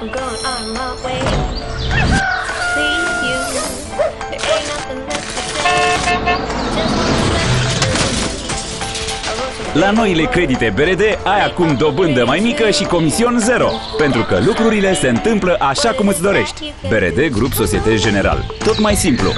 I'm going on my way. See you, there ain't nothing left to say. Just La noile credite BRD ai acum dobândă mai mică și comision zero, pentru că lucrurile se întâmplă așa cum îți dorești. BRD Grup Societe General. Tot mai simplu.